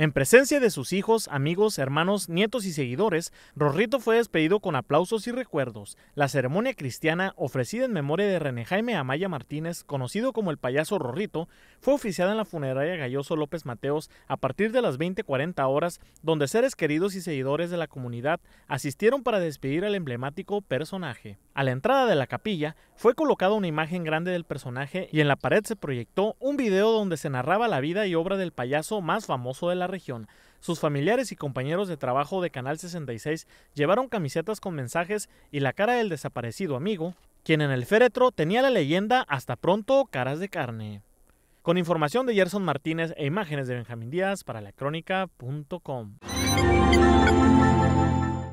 En presencia de sus hijos, amigos, hermanos, nietos y seguidores, Rorrito fue despedido con aplausos y recuerdos. La ceremonia cristiana, ofrecida en memoria de René Jaime Amaya Martínez, conocido como el payaso Rorrito, fue oficiada en la funeraria Galloso López Mateos a partir de las 20:40 horas, donde seres queridos y seguidores de la comunidad asistieron para despedir al emblemático personaje. A la entrada de la capilla fue colocada una imagen grande del personaje y en la pared se proyectó un video donde se narraba la vida y obra del payaso más famoso de la región. Sus familiares y compañeros de trabajo de Canal 66 llevaron camisetas con mensajes y la cara del desaparecido amigo, quien en el féretro tenía la leyenda Hasta pronto, caras de carne. Con información de Gerson Martínez e imágenes de Benjamín Díaz para la crónica.com.